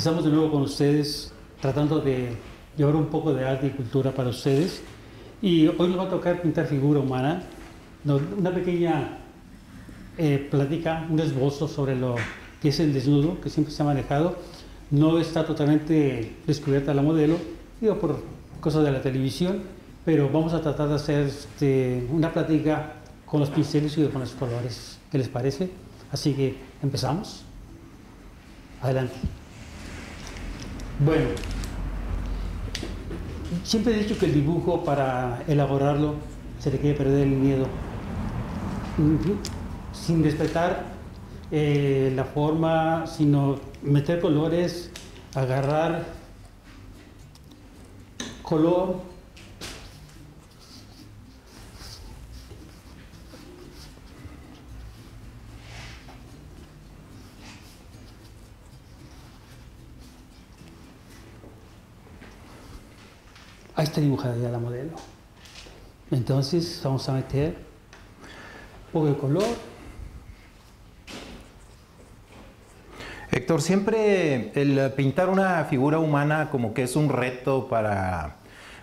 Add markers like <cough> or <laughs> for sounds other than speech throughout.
Estamos de nuevo con ustedes tratando de llevar un poco de arte y cultura para ustedes. Y hoy nos va a tocar pintar figura humana, una pequeña eh, plática, un esbozo sobre lo que es el desnudo, que siempre se ha manejado. No está totalmente descubierta la modelo, digo por cosas de la televisión, pero vamos a tratar de hacer este, una plática con los pinceles y con los colores. ¿Qué les parece? Así que empezamos. Adelante. Bueno, siempre he dicho que el dibujo para elaborarlo se le quiere perder el miedo. Sin respetar eh, la forma, sino meter colores, agarrar color Ahí está dibujada ya la modelo. Entonces vamos a meter un poco de color. Héctor, siempre el pintar una figura humana como que es un reto para,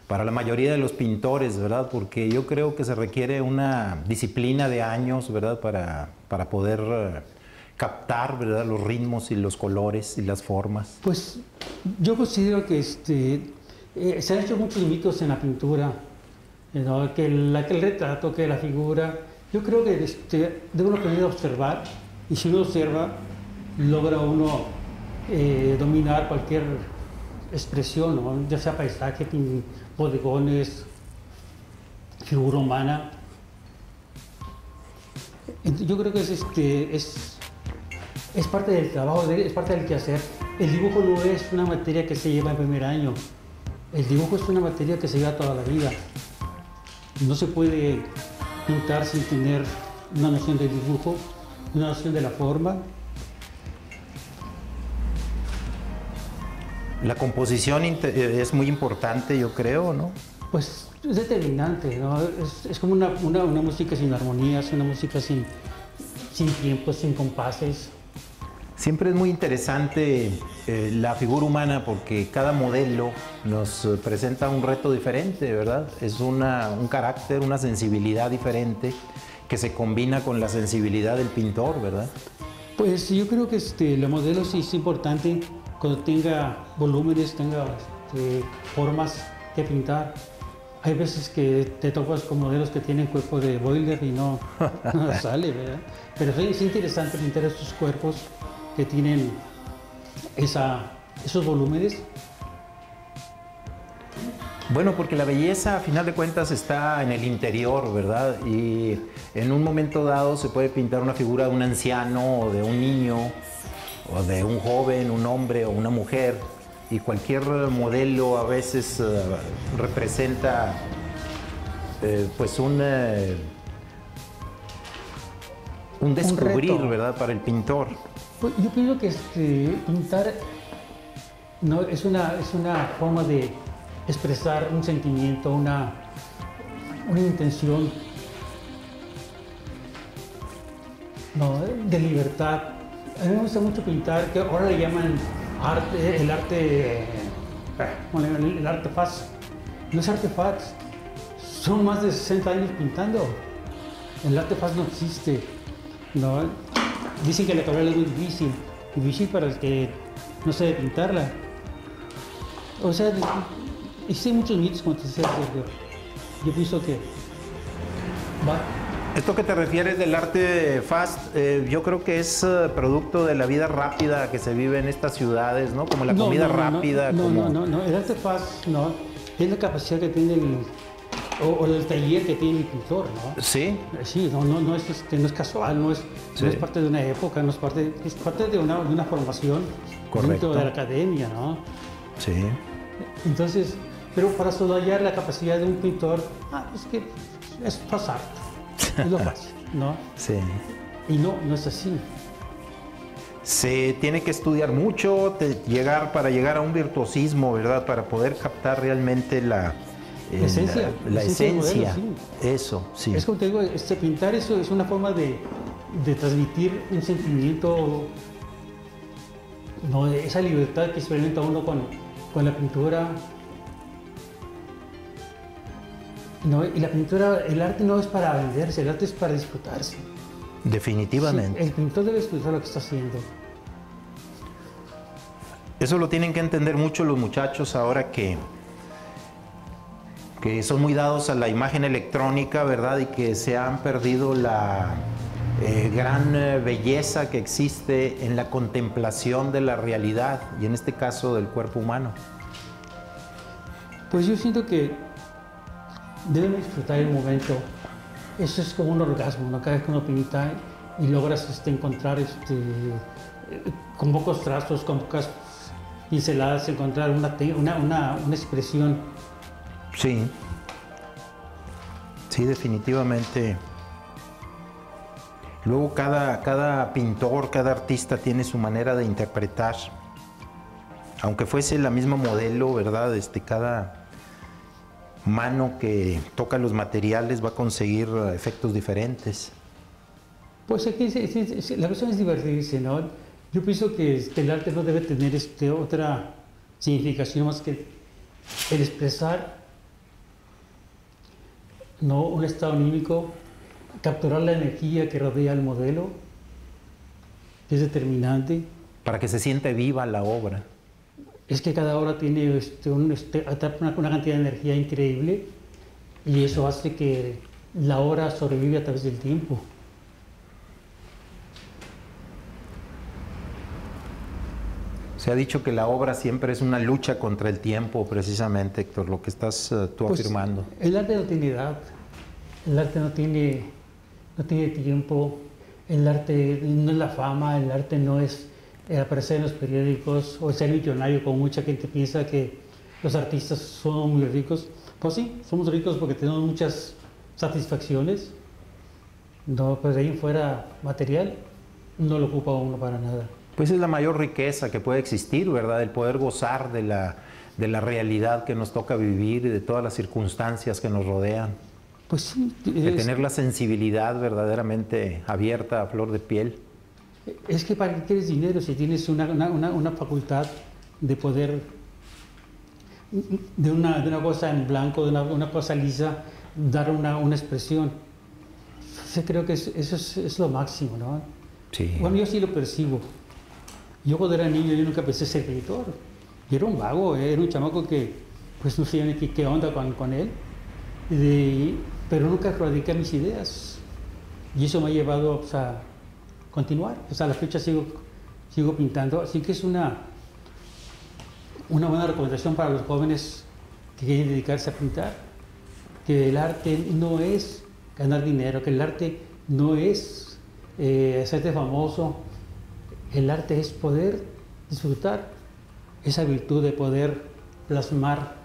para la mayoría de los pintores, ¿verdad? Porque yo creo que se requiere una disciplina de años, ¿verdad? Para, para poder eh, captar, ¿verdad? Los ritmos y los colores y las formas. Pues yo considero que este, eh, se han hecho muchos mitos en la pintura, que, el, retrato, que la figura. Yo creo que este, debe uno aprender a observar y si uno observa, logra uno eh, dominar cualquier expresión, ya sea paisaje, bodegones, figura humana. Yo creo que es, este, es, es parte del trabajo, es parte del quehacer. El dibujo no es una materia que se lleva en primer año. El dibujo es una materia que se lleva toda la vida. No se puede pintar sin tener una noción del dibujo, una noción de la forma. La composición eh, es muy importante, yo creo, ¿no? Pues es determinante, ¿no? Es, como una, música sin armonías, una música sin, sin tiempos, sin compases. Siempre es muy interesante eh, la figura humana porque cada modelo nos presenta un reto diferente, ¿verdad? Es un carácter, una sensibilidad diferente que se combina con la sensibilidad del pintor, ¿verdad? Pues yo creo que este, la modelo sí es importante cuando tenga volúmenes, tenga este, formas que pintar. Hay veces que te topas con modelos que tienen cuerpo de boiler y no, <laughs> no sale, ¿verdad? Pero es interesante pintar estos cuerpos que tienen esos volúmenes? Bueno, porque la belleza a final de cuentas está en el interior, ¿verdad? Y en un momento dado se puede pintar una figura de un anciano o de un niño o de un joven, un hombre o una mujer y cualquier modelo a veces eh, representa eh, pues un, eh, un descubrir, ¿verdad? Para el pintor. Pues yo pienso que este, pintar no, es, una, es una forma de expresar un sentimiento, una, una intención de libertad. A mí me gusta mucho pintar, que ahora le llaman arte, el arte, el arte fast. No es arte fast, son más de 60 años pintando. El arte fast no existe. ¿No? Dicen que la acuarela es muy difícil, difícil para el que no sabe pintarla. O sea, existen muchos mitos, como te decía, yo pienso que va. Esto que te refieres del arte fast, eh, yo creo que es eh, producto de la vida rápida que se vive en estas ciudades, ¿no? Como la comida rápida. No, no, no, no, el arte fast no, es la capacidad que tiene el, o, el taller que tiene el pintor, ¿no? Sí. Sí, no, no, no, es, este, no es casual, no es, no es parte de una época, no es parte, es parte de una, de una formación dentro de la academia, ¿no? Sí. Entonces, pero para solallar la capacidad de un pintor, ah, es que es pasar, es lo <laughs> fácil, ¿no? Sí. Y no, no es así. Se tiene que estudiar mucho, llegar, para llegar a un virtuosismo, ¿verdad? Para poder captar realmente la, la esencia. La, esencia. Eso, sí. Es como te digo, este, pintar eso es una forma de, de transmitir un sentimiento no, esa libertad que experimenta uno con, con la pintura. No, y la pintura, el arte no es para venderse, el arte es para disfrutarse. Definitivamente. Sí, el pintor debe disfrutar lo que está haciendo. Eso lo tienen que entender mucho los muchachos ahora que, que son muy dados a la imagen electrónica, ¿verdad? Y que se han perdido la eh, gran eh, belleza que existe en la contemplación de la realidad y en este caso del cuerpo humano. Pues yo siento que deben disfrutar el momento. Eso es como un orgasmo, ¿no? Cada vez que uno pinta y logras este, encontrar este, con pocos trazos, con pocas pinceladas, encontrar una, una, una, una expresión. Sí, sí, definitivamente. Luego cada, cada pintor, cada artista tiene su manera de interpretar. Aunque fuese la misma modelo, ¿verdad? Este, cada mano que toca los materiales va a conseguir efectos diferentes. Pues aquí la cuestión es divertirse, ¿no? Yo pienso que este, el arte no debe tener este, otra significación más que el expresar no un estado anímico, capturar la energía que rodea al modelo, es determinante. Para que se siente viva la obra. Es que cada obra tiene este, un, este, una, una cantidad de energía increíble y eso hace que la obra sobrevive a través del tiempo. Se ha dicho que la obra siempre es una lucha contra el tiempo, precisamente, Héctor, lo que estás uh, tú Pues, afirmando. El arte no tiene edad, el arte no tiene, no tiene tiempo, el arte no es la fama, el arte no es eh, aparecer en los periódicos o ser millonario, como mucha gente piensa que los artistas son muy ricos. Pues sí, somos ricos porque tenemos muchas satisfacciones, no, pues de ahí en fuera material no lo ocupa uno para nada. Pues es la mayor riqueza que puede existir, ¿verdad? El poder gozar de la, de la realidad que nos toca vivir y de todas las circunstancias que nos rodean. Pues sí, De es- tener la sensibilidad verdaderamente abierta a flor de piel. Es que para qué quieres dinero si tienes una, una, una- una facultad de poder, de una, de una cosa en blanco, de una, una cosa lisa, dar una, una expresión. Yo creo que es- eso es, es lo máximo, ¿no? Sí. Bueno, yo sí lo percibo. Yo cuando era niño yo nunca pensé ser pintor. Yo era un vago, ¿eh? era un chamaco que pues no ni qué, qué onda con, con él. De- pero nunca radiqué mis ideas. Y eso me ha llevado pues, a continuar. Pues a la fecha sigo, sigo pintando. Así que es una, una buena recomendación para los jóvenes que quieren dedicarse a pintar. Que el arte no es ganar dinero, que el arte no es eh, hacerte famoso. El arte es poder disfrutar esa virtud de poder plasmar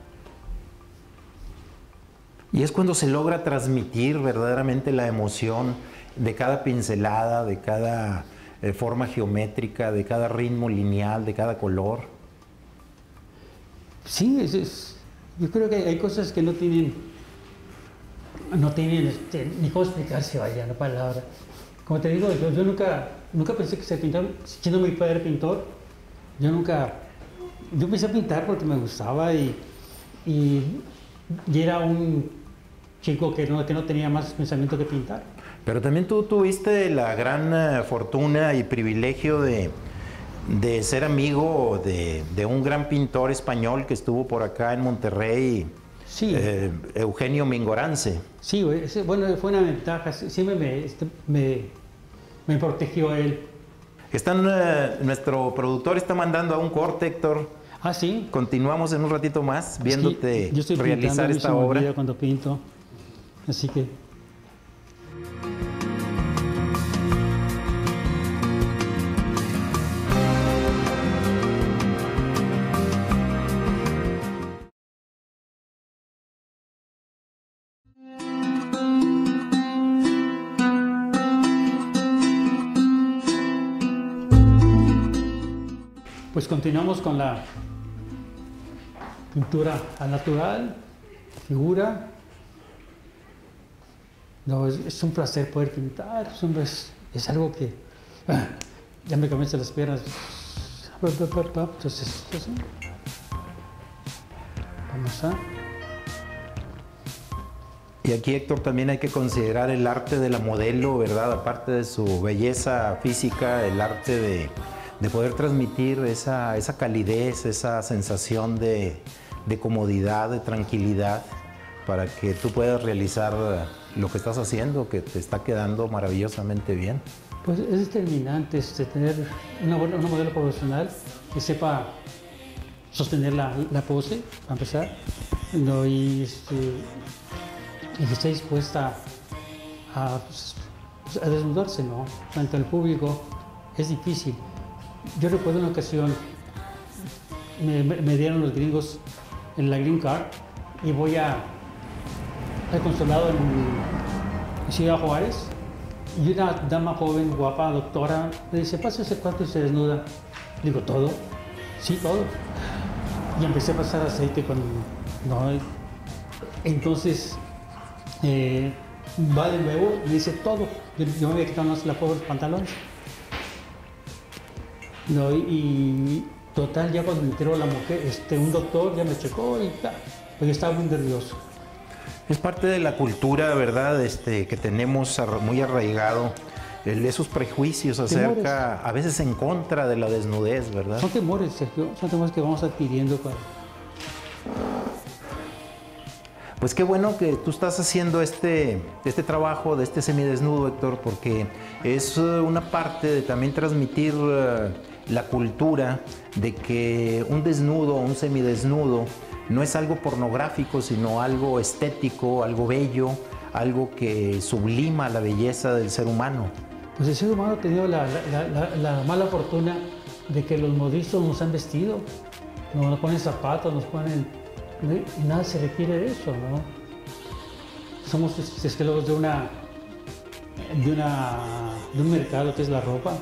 Y es cuando se logra transmitir verdaderamente la emoción de cada pincelada, de cada eh, forma geométrica, de cada ritmo lineal, de cada color. Sí, es, es- yo creo que hay cosas que no tienen, no tienen este, ni cómo explicarse, vaya, la palabra. Como te digo, yo, yo nunca, nunca pensé que ser pintor, siendo mi padre pintor, yo nunca, yo empecé a pintar porque me gustaba y, y, y era un chico que no, que no tenía más pensamiento que pintar. Pero también tú tuviste la gran eh, fortuna y privilegio de, de ser amigo de, de un gran pintor español que estuvo por acá en Monterrey, Sí. eh, Eugenio Mingorance. Sí, bueno, fue una ventaja, siempre me, este, me, me protegió él. Están, eh, nuestro productor está mandando a un corte, Héctor. Ah, sí. Continuamos en un ratito más viéndote Es que yo estoy realizar pintando, se esta me obra. cuando pinto. Así que pues con la pintura al natural, figura. No, es, un placer poder pintar, es, un- es- algo que <clears throat> ya me comienzan las piernas. Entonces, vamos a... Y aquí, Héctor, también hay que considerar el arte de la modelo, ¿verdad? Aparte de su belleza física, el arte de, de poder transmitir esa, esa, calidez, esa sensación de, de, comodidad, de tranquilidad, para que tú puedas realizar lo que estás haciendo, que te está quedando maravillosamente bien. Pues es determinante este, tener una, una, modelo profesional que sepa sostener la, la pose, para empezar, y, este, y que esté dispuesta a, pues, a desnudarse, ¿no? Frente al público es difícil. Yo recuerdo una ocasión, me, dieron los gringos en la Green Card y voy a, al consulado en Ciudad Juárez y una dama joven, guapa, doctora, me dice, pásese cuánto y se desnuda. Digo, ¿todo? Sí, todo. Y empecé a pasar aceite con... No, entonces, eh, va de nuevo y dice todo. Yo, yo me había quitado la pobre pantalones. No, y, total, ya cuando me enteró la mujer, este, un doctor ya me checó y pues yo estaba muy nervioso. Es parte de la cultura, ¿verdad? Este, que tenemos muy arraigado, el, esos prejuicios acerca, temores. a veces en contra de la desnudez, ¿verdad? Son temores, Sergio, son temores que vamos adquiriendo. Para... Pues qué bueno que tú estás haciendo este, este trabajo de este semidesnudo, Héctor, porque es una parte de también transmitir la cultura de que un desnudo, un semidesnudo, no es algo pornográfico, sino algo estético, algo bello, algo que sublima la belleza del ser humano. Pues el ser humano ha tenido la, la, la, la mala fortuna de que los modistas nos han vestido, nos ponen zapatos, nos ponen... Y nada se requiere de eso, ¿no? Somos esclavos de una, de una, de un mercado que es la ropa.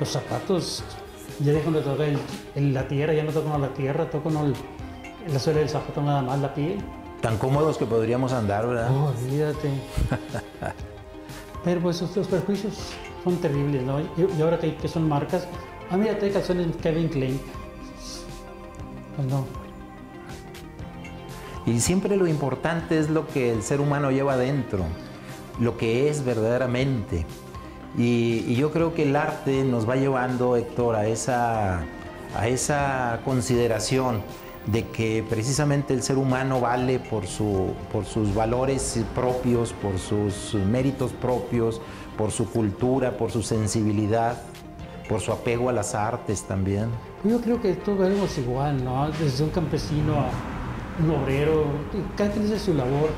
Los zapatos ya dejan de tocar en la tierra, ya no tocan la tierra, tocan el, la suela del zapato nada más, la piel. Tan cómodos que podríamos andar, ¿verdad? Oh, olvídate. <laughs> Pero pues estos prejuicios son terribles, ¿no? Y, ahora que, que, son marcas, ah, mira, te calzones Kevin Klein. Pues no. Y siempre lo importante es lo que el ser humano lleva adentro, lo que es verdaderamente. Y, y yo creo que el arte nos va llevando, Héctor, a esa, a esa consideración de que precisamente el ser humano vale por, su, por sus valores propios, por sus méritos propios, por su cultura, por su sensibilidad, por su apego a las artes también. Yo creo que todos valemos igual, ¿no? Desde un campesino a un obrero, cada quien hace su labor.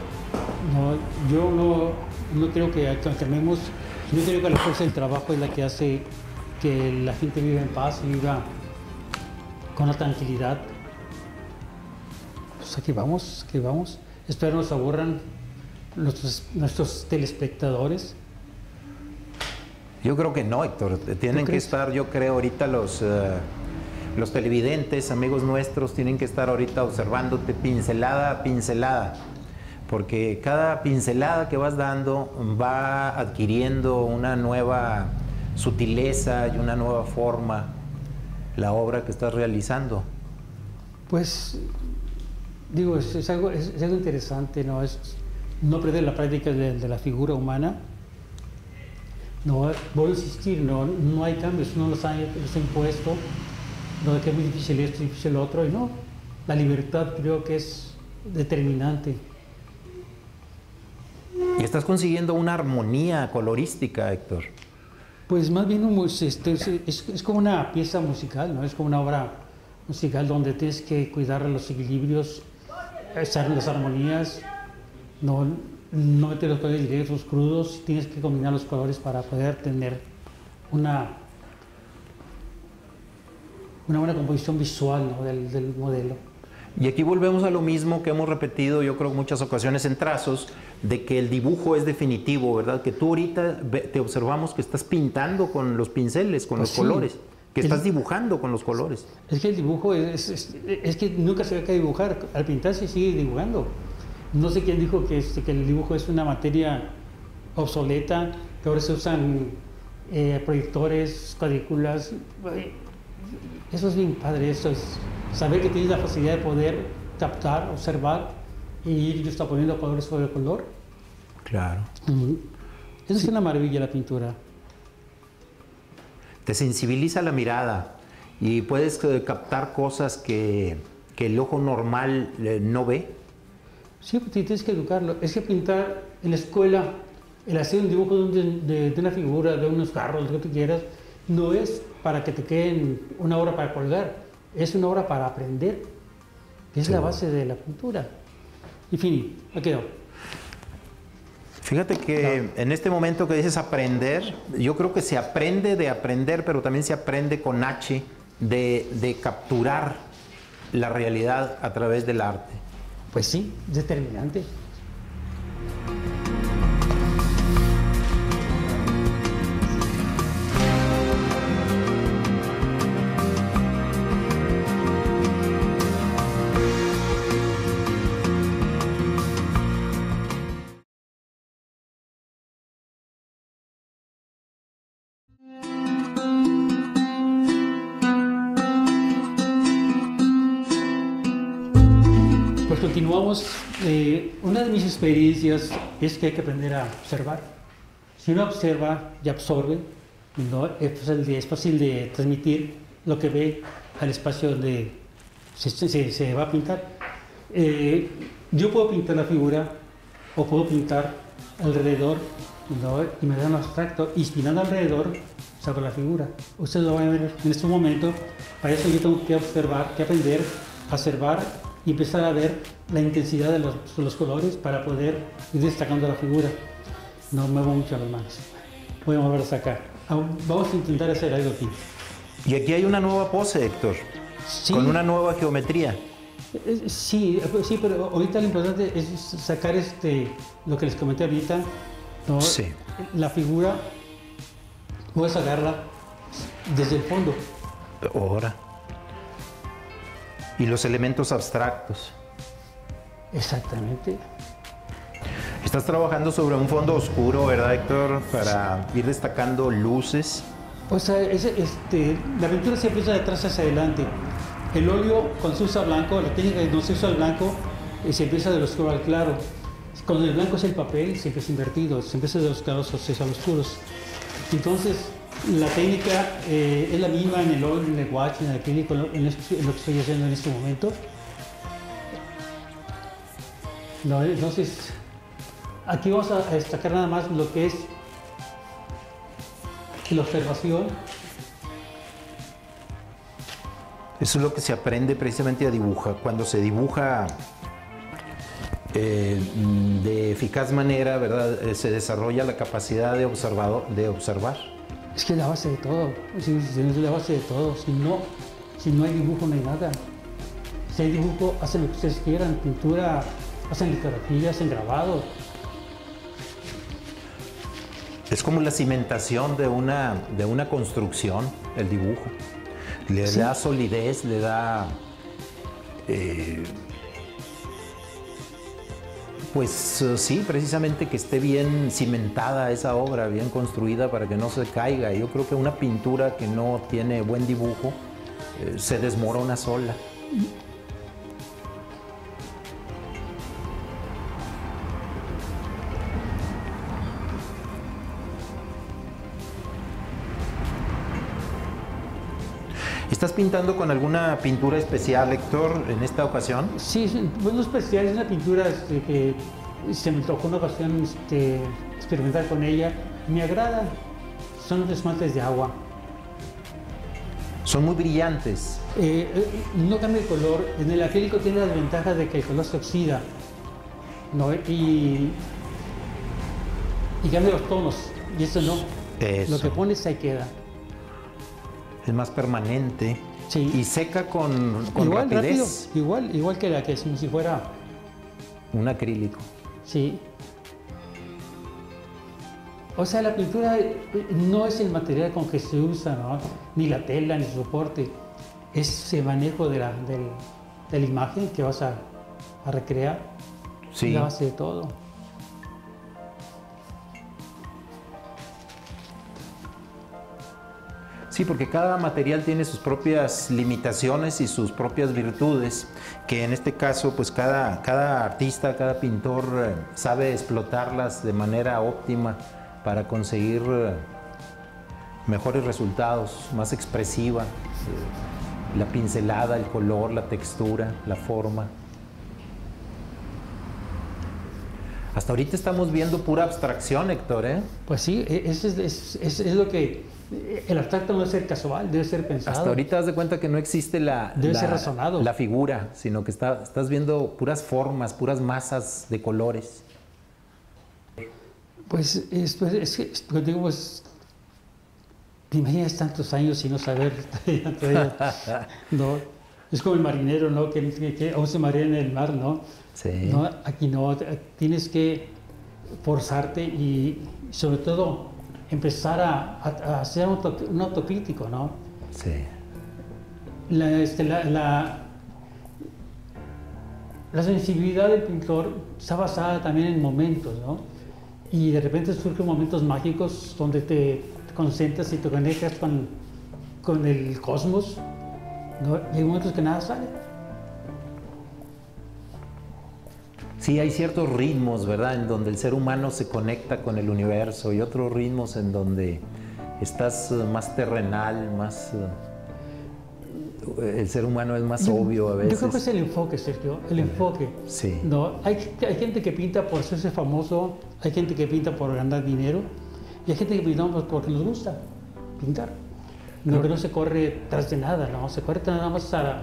No, yo no, no creo que cambiemos, yo creo que la fuerza del trabajo es la que hace que la gente viva en paz y viva con la tranquilidad pues aquí vamos, aquí vamos. Espero nos aburran nuestros, nuestros telespectadores. Yo creo que no, Héctor. Tienen que estar, yo creo, ahorita los, uh, los televidentes, amigos nuestros, tienen que estar ahorita observándote pincelada a pincelada. Porque cada pincelada que vas dando va adquiriendo una nueva sutileza y una nueva forma la obra que estás realizando. Pues digo, es, es, algo, es, es, algo, interesante, ¿no? Es no perder la práctica de, la figura humana. No, voy a insistir, no, no hay cambios, uno los ha, los impuesto, no de que es muy difícil esto, difícil lo otro, y no, la libertad creo que es determinante. Y estás consiguiendo una armonía colorística, Héctor. Pues más bien este, es, es, como una pieza musical, ¿no? Es como una obra musical donde tienes que cuidar los equilibrios estar en las armonías, no, no meter los colores directos crudos, tienes que combinar los colores para poder tener una, una buena composición visual ¿no? del, del, modelo. Y aquí volvemos a lo mismo que hemos repetido, yo creo, muchas ocasiones en trazos, de que el dibujo es definitivo, ¿verdad? Que tú ahorita te observamos que estás pintando con los pinceles, con pues los sí. colores que estás dibujando con los colores. Es que el dibujo es, es, es, que nunca se ve que dibujar, al pintar se sigue dibujando. No sé quién dijo que, este, que el dibujo es una materia obsoleta, que ahora se usan eh, proyectores, cuadrículas. Eso es bien padre, eso es saber que tienes la facilidad de poder captar, observar y ir justo color sobre color. Claro. Eso es una maravilla la pintura. Te sensibiliza la mirada y puedes eh, captar cosas que, que el ojo normal eh, no ve. Sí, pues tienes que educarlo. Es que pintar en la escuela, el hacer un dibujo de, de, una figura, de unos carros, lo que tú quieras, no es para que te queden una hora para colgar, es una hora para aprender. Es la base de la pintura. En fin, me quedo. Fíjate que en este momento que dices aprender, yo creo que se aprende de aprender, pero también se aprende con H de, de capturar la realidad a través del arte. Pues sí, determinante. Continuamos. Eh, una de mis experiencias es que hay que aprender a observar. Si uno observa y absorbe, ¿no? es, fácil de, transmitir lo que ve al espacio donde se, va a pintar. Eh, yo puedo pintar la figura o puedo pintar alrededor y me da un abstracto y alrededor saco la figura. Ustedes lo van a ver en este momento. Para eso yo tengo que observar, que aprender a observar y empezar a ver la intensidad de los, colores para poder ir destacando la figura. No muevo mucho las manos. Voy a mover hasta acá. Vamos a intentar hacer algo aquí. Y aquí hay una nueva pose, Héctor. Con una nueva geometría. Eh, eh, sí, eh, sí, pero ahorita lo importante es sacar este, lo que les comenté ahorita. ¿no? Sí. La figura, voy a sacarla desde el fondo. Ahora y los elementos abstractos. Exactamente. Estás trabajando sobre un fondo oscuro, ¿verdad, Héctor? Para ir destacando luces. O sea, este, la pintura se empieza de atrás hacia adelante. El óleo, cuando se usa blanco, la técnica de no se usa el blanco, eh, se empieza de oscuro al claro. Cuando el blanco es el papel, se empieza invertido, se empieza de los claros a los oscuros. Entonces, la técnica eh, es la misma en el óleo, en el watch, en el acrílico, en lo, que estoy haciendo en este momento. entonces, aquí vamos a destacar nada más lo que es la observación. Eso es lo que se aprende precisamente a dibujar. Cuando se dibuja eh, de eficaz manera, ¿verdad? Eh, se desarrolla la capacidad de, observador, de observar. Es que es la base de todo. Si, es la base de todo. Si no, si no hay dibujo, no hay nada. Si hay dibujo, hacen lo que ustedes quieran. Pintura, hacen litografía, hacen grabado. Es como la cimentación de una, de una construcción, el dibujo. Le da solidez, le da eh, pues eh, sí, precisamente que esté bien cimentada esa obra, bien construida para que no se caiga. Yo creo que una pintura que no tiene buen dibujo eh, se desmorona sola. ¿Estás pintando con alguna pintura especial, Héctor, en esta ocasión? Sí, bueno, especial, es una pintura este, que se me tocó una ocasión este, experimentar con ella. Me agrada, son los esmaltes de agua. Son muy brillantes. Eh, eh, no cambia el color. En el acrílico tiene la ventaja de que el color se oxida. ¿no? Y, y cambia los tonos. Y eso no. Lo que pones ahí queda es más permanente y seca con, igual, rapidez. igual, igual que la que como si fuera un acrílico. Sí. O sea, la pintura no es el material con que se usa, ni la tela, ni el soporte. Es el manejo de la, de la imagen que vas a, a recrear. Sí. La base de todo. Sí, porque cada material tiene sus propias limitaciones y sus propias virtudes, que en este caso, pues cada, cada artista, cada pintor eh, sabe explotarlas de manera óptima para conseguir eh, mejores resultados, más expresiva, eh, la pincelada, el color, la textura, la forma. Hasta ahorita estamos viendo pura abstracción, Héctor, ¿eh? Pues sí, e, es, es, lo que el abstracto no debe ser casual, debe ser pensado. Hasta ahorita das de cuenta que no existe la, Debe la, ser razonado. la figura, sino que está- estás viendo puras formas, puras masas de colores. Pues es, pues, es es- pues, digo, pues, te imaginas tantos años y no saber <laughs> todavía, <laughs> no, es como el marinero, ¿no? Que, que, que aún se marea en el mar, ¿no? Sí. No, aquí no, tienes que forzarte y sobre todo empezar a, a- a hacer un, auto- un autocrítico, ¿no? Sí. La, este, la, la, la sensibilidad del pintor está basada también en momentos, ¿no? Y de repente surgen momentos mágicos donde te concentras y te conectas con, con el cosmos, ¿no? Y hay momentos que nada sale. Sí, hay ciertos ritmos, ¿verdad? En donde el ser humano se conecta con el universo y otros ritmos en donde estás eh, más terrenal, más... eh, el ser humano es más obvio a Yo veces. creo que es el enfoque, Sergio, el enfoque. Sí. No, hay, hay gente que pinta por hacerse famoso, hay gente que pinta por ganar dinero y hay gente que pinta pues, porque nos gusta pintar. No, que no se corre tras de nada, no, se corre nada más a...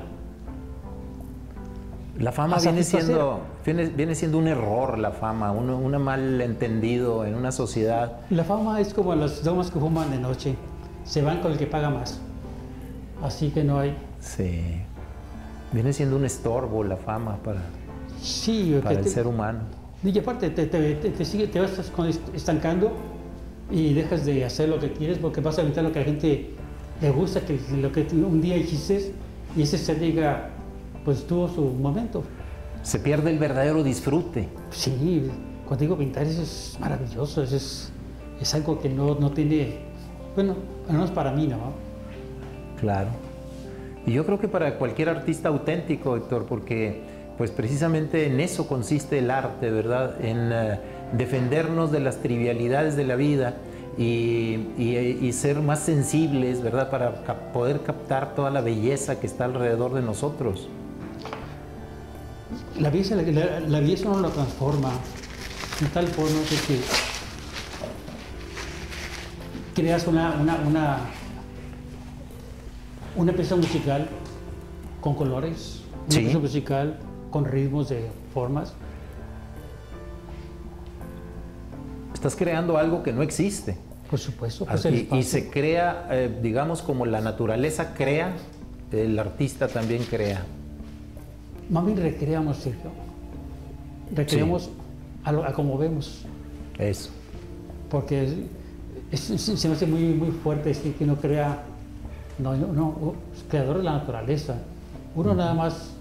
La fama viene siendo, viene, viene siendo un error, la fama, un, un malentendido en una sociedad. La fama es como las damas que fuman de noche, se van con el que paga más. Así que no hay... Sí. Viene siendo un estorbo la fama para, Sí, para el te- ser humano. Y aparte, te, te, te- te sigue, te vas estancando y dejas de hacer lo que quieres porque vas a evitar lo que a la gente le gusta, que lo que un día hiciste y ese se diga, pues tuvo su momento. Se pierde el verdadero disfrute. Sí, cuando digo pintar eso es maravilloso, eso es, es algo que no, no tiene, bueno, al menos para mí, ¿no? Claro. Y yo creo que para cualquier artista auténtico, Héctor, porque pues precisamente en eso consiste el arte, ¿verdad? En eh, defendernos de las trivialidades de la vida y, y- y ser más sensibles, ¿verdad? Para cap- poder captar toda la belleza que está alrededor de nosotros. La belleza, la, la- la belleza uno la transforma de tal forma que, que creas una, una, una, una pieza musical con colores, una Sí. pieza musical con ritmos de formas. Estás creando algo que no existe. Por supuesto. pues y espacio. se crea, eh, digamos, como la naturaleza crea, el artista también crea. Más bien recreamos, Sergio. Recreamos a, lo, a como vemos. Eso. porque es- es- se me hace muy, muy fuerte decir que uno crea, no, no, no, es creador de la naturaleza. Uno nada más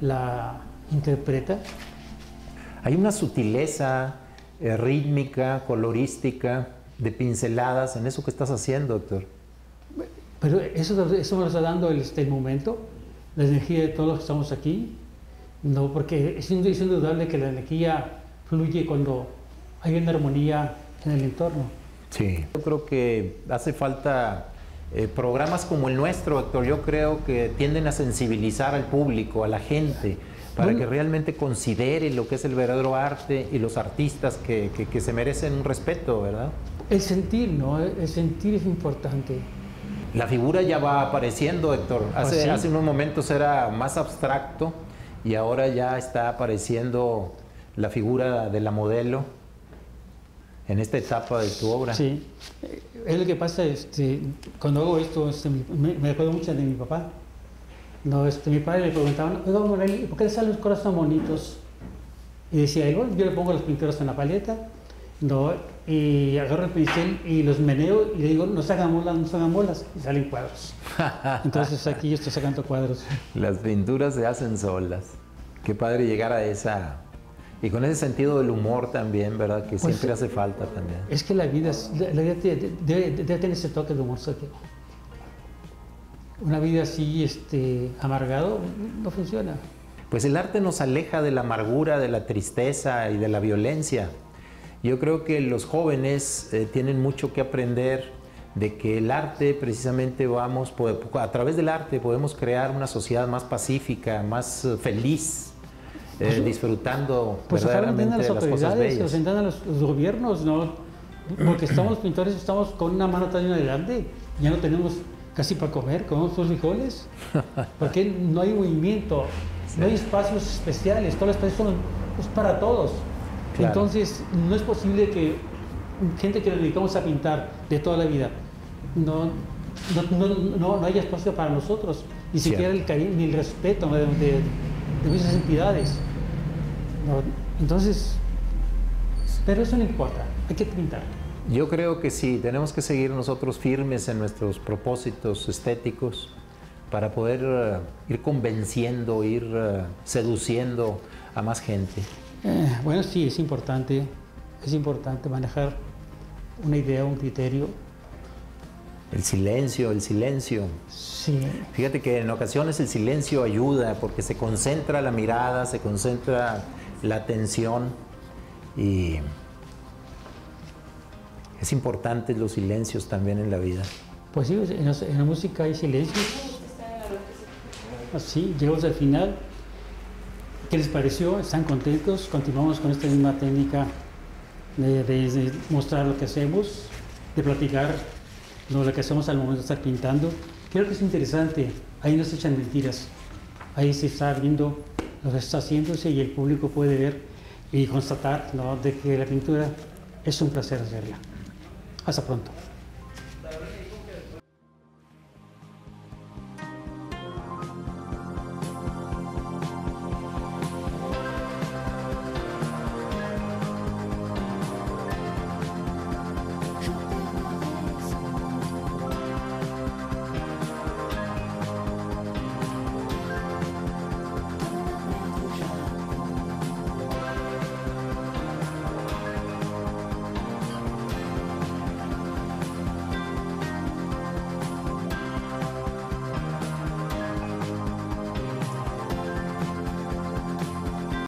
la interpreta. Hay una sutileza eh, rítmica, colorística, de pinceladas en eso que estás haciendo, doctor. Pero eso, eso me lo está dando el, este, el momento, la energía de todos los que estamos aquí. No, porque es, ind- es indudable que la energía fluye cuando hay una armonía en el entorno. Sí. Yo creo que hace falta eh, programas como el nuestro, doctor. Yo creo que tienden a sensibilizar al público, a la gente, para Bueno. que realmente considere lo que es el verdadero arte y los artistas que, que- que se merecen un respeto, ¿verdad? El sentir, ¿no? El sentir es importante. La figura ya va apareciendo, Héctor. Hace, Pues sí. hace unos momentos era más abstracto y ahora ya está apareciendo la figura de la modelo en esta etapa de tu obra. Sí, es lo que pasa, este, cuando hago esto, este, me, me acuerdo mucho de mi papá. No, este, mi padre le preguntaba, oiga, Morelli, ¿por qué le salen los coros tan bonitos? Y decía, yo le pongo los pinturas en la paleta, no, y agarro el pincel y los meneo y le digo, no se hagan molas, no se hagan molas, y salen cuadros. <laughs> Entonces aquí yo estoy sacando cuadros. Las pinturas se hacen solas. Qué padre llegar a esa... Y con ese sentido del humor también, ¿verdad? Que siempre sí. hace falta también. Es que la vida, es- la, vida tiene- debe, debe tener ese toque de humor, una vida así este, amargado no funciona. Pues el arte nos aleja de la amargura, de la tristeza y de la violencia. Yo creo que los jóvenes eh, tienen mucho que aprender de que el arte precisamente vamos, a través del arte podemos crear una sociedad más pacífica, más eh, feliz, eh, pues, disfrutando pues verdaderamente las, las cosas bellas. Pues a los, los, gobiernos, ¿no? Porque estamos <clears throat> pintores, estamos con una mano tan adelante, ya no tenemos casi para comer, comemos sus frijoles, porque no hay movimiento, no hay espacios especiales, todos los espacios son es para todos. Entonces, no es posible que gente que nos dedicamos a pintar de toda la vida, no, no, no, haya espacio para nosotros, ni siquiera el cariño ni el respeto de, de, muchas entidades. entonces, pero eso no importa, hay que pintar. Yo creo que sí, tenemos que seguir nosotros firmes en nuestros propósitos estéticos para poder eh, ir convenciendo, ir uh, seduciendo a más gente. Eh, bueno, sí, es importante, es importante manejar una idea, un criterio. El silencio, el silencio. Sí. Fíjate que en ocasiones el silencio ayuda porque se concentra la mirada, se concentra la atención y es importante los silencios también en la vida. Pues sí, en la, música hay silencios. Así, llegamos al final. ¿Qué les pareció? ¿Están contentos? Continuamos con esta misma técnica de, mostrar lo que hacemos, de platicar lo que hacemos al momento de estar pintando. Creo que es interesante. Ahí no se echan mentiras. Ahí se está viendo lo que está haciéndose y el público puede ver y constatar de que la pintura es un placer hacerla. Hasta pronto.